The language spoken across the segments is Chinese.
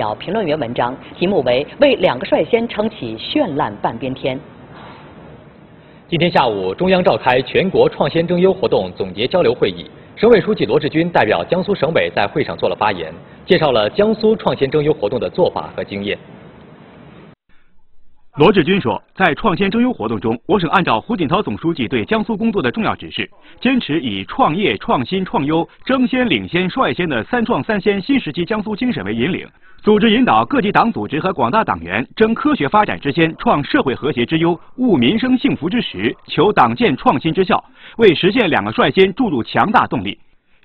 表评论员文章，题目为“为两个率先撑起绚烂半边天”。今天下午，中央召开全国创先争优活动总结交流会议，省委书记罗志军代表江苏省委在会上作了发言，介绍了江苏创先争优活动的做法和经验。罗志军说，在创先争优活动中，我省按照胡锦涛总书记对江苏工作的重要指示，坚持以创业、创新、创优争先、领先、率先的“三创三先”新时期江苏精神为引领，组织引导各级党组织和广大党员争科学发展之先、创社会和谐之优、务民生幸福之实、求党建创新之效，为实现两个率先注入强大动力。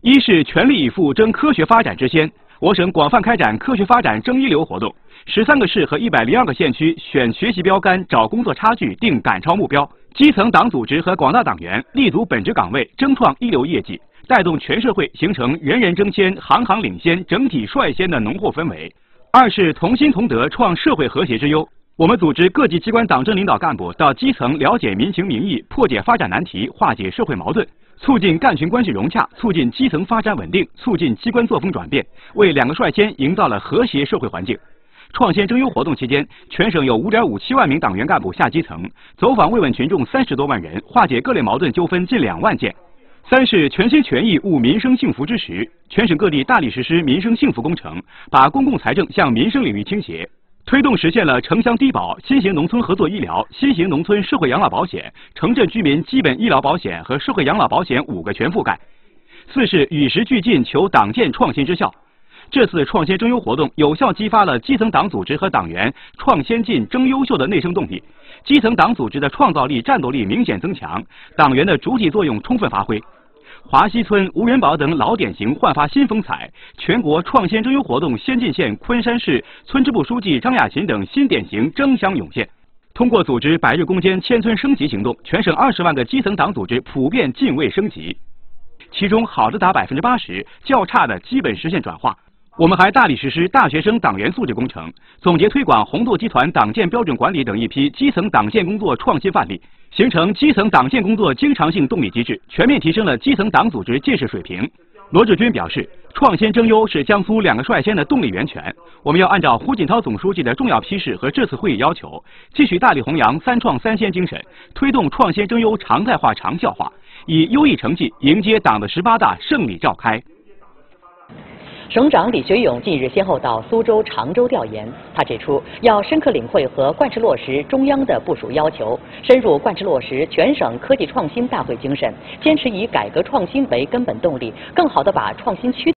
一是全力以赴争科学发展之先，我省广泛开展科学发展争一流活动。十三个市和一百零二个县区选学习标杆、找工作差距、定赶超目标。基层党组织和广大党员立足本职岗位，争创一流业绩，带动全社会形成人人争先、行行领先、整体率先的浓厚氛围。二是同心同德，创社会和谐之优。我们组织各级机关党政领导干部到基层了解民情民意，破解发展难题，化解社会矛盾，促进干群关系融洽，促进基层发展稳定，促进机关作风转变，为两个率先营造了和谐社会环境。创新征优活动期间，全省有5.57万名党员干部下基层，走访慰问群众三十多万人，化解各类矛盾纠纷近两万件。三是全心全意务民生幸福之时，全省各地大力实施民生幸福工程，把公共财政向民生领域倾斜，推动实现了城乡低保、新型农村合作医疗、新型农村社会养老保险、城镇居民基本医疗保险和社会养老保险五个全覆盖。四是与时俱进，求党建创新之效。这次创新征优活动有效激发了基层党组织和党员创先进、争优秀的内生动力，基层党组织的创造力、战斗力明显增强，党员的主体作用充分发挥。华西村、吴元宝等老典型焕发新风采，全国创新争优活动先进县昆山市村支部书记张亚琴等新典型争相涌现。通过组织百日攻坚千村升级行动，全省二十万个基层党组织普遍进位升级，其中好的达百分之八十，较差的基本实现转化。我们还大力实施大学生党员素质工程，总结推广红舵集团党建标准管理等一批基层党建工作创新范例，形成基层党建工作经常性动力机制，全面提升了基层党组织建设水平。罗志军表示，创新争优是江苏两个率先的动力源泉。我们要按照胡锦涛总书记的重要批示和这次会议要求，继续大力弘扬“三创三先”精神，推动创新争优常态化、长效化，以优异成绩迎接党的十八大胜利召开。省长李学勇近日先后到苏州、常州调研。他指出，要深刻领会和贯彻落实中央的部署要求，深入贯彻落实全省科技创新大会精神，坚持以改革创新为根本动力，更好地把创新驱。